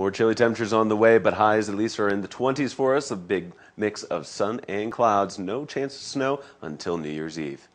More chilly temperatures on the way, but highs at least are in the 20s for us. A big mix of sun and clouds. No chance of snow until New Year's Eve.